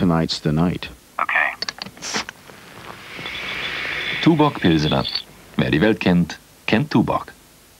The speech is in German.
tonight's the night. Okay. Tuborg Pilsener. Wer die Welt kennt, kennt Tuborg.